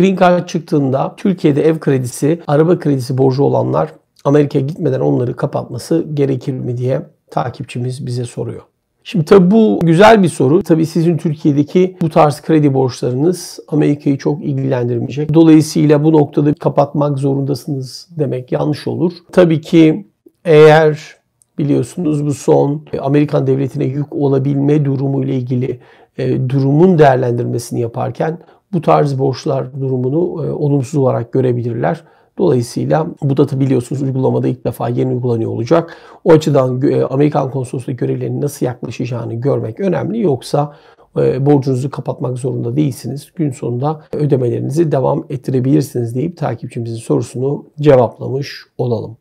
Green Card çıktığında Türkiye'de ev kredisi, araba kredisi borcu olanlar Amerika'ya gitmeden onları kapatması gerekir mi diye takipçimiz bize soruyor. Şimdi tabi bu güzel bir soru. Tabi sizin Türkiye'deki bu tarz kredi borçlarınız Amerika'yı çok ilgilendirmeyecek. Dolayısıyla bu noktada kapatmak zorundasınız demek yanlış olur. Tabii ki eğer biliyorsunuz bu son Amerikan devletine yük olabilme durumu ile ilgili e, durumun değerlendirmesini yaparken bu tarz borçlar durumunu e, olumsuz olarak görebilirler. Dolayısıyla bu da biliyorsunuz uygulamada ilk defa yeni uygulanıyor olacak. O açıdan e, Amerikan konsolosluğu görevlerinin nasıl yaklaşacağını görmek önemli. Yoksa e, borcunuzu kapatmak zorunda değilsiniz. Gün sonunda ödemelerinizi devam ettirebilirsiniz deyip takipçimizin sorusunu cevaplamış olalım.